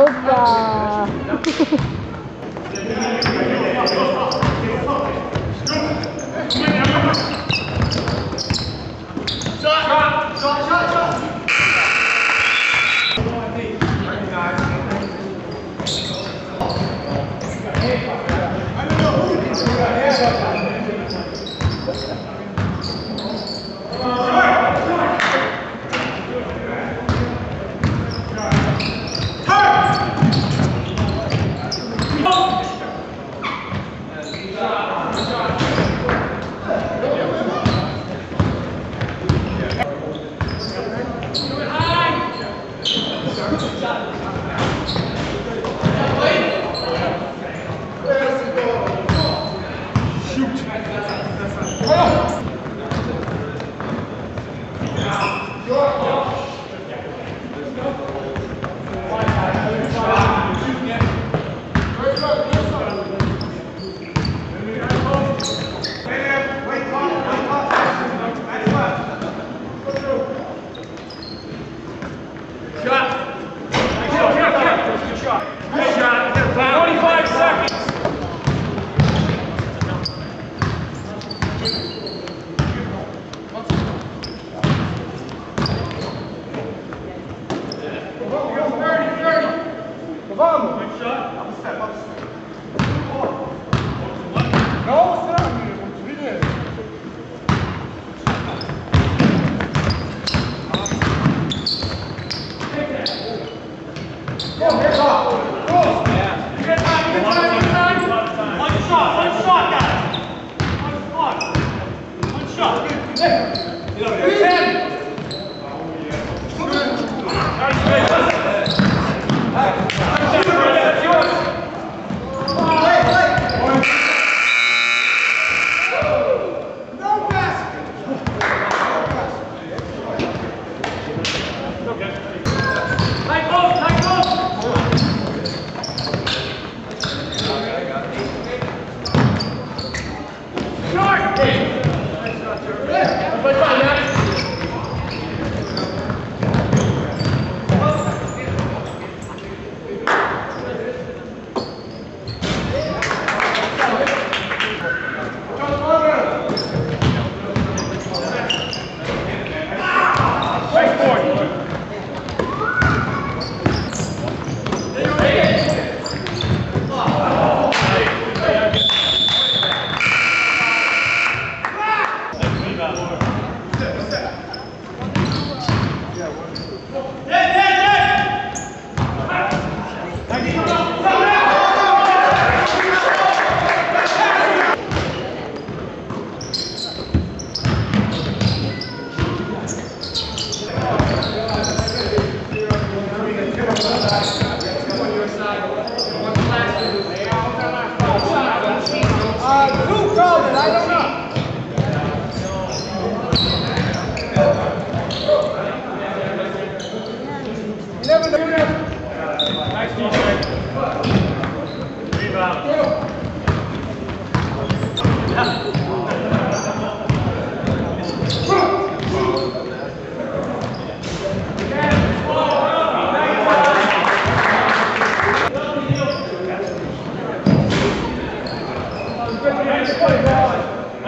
Opa! Vamos! ¡Eh! Rebound. Yeah.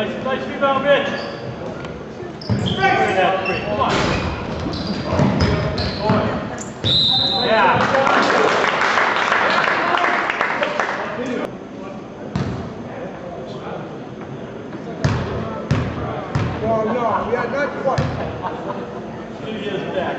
Nice, nice rebound, Rich. Bring that three. Yeah. Two years back,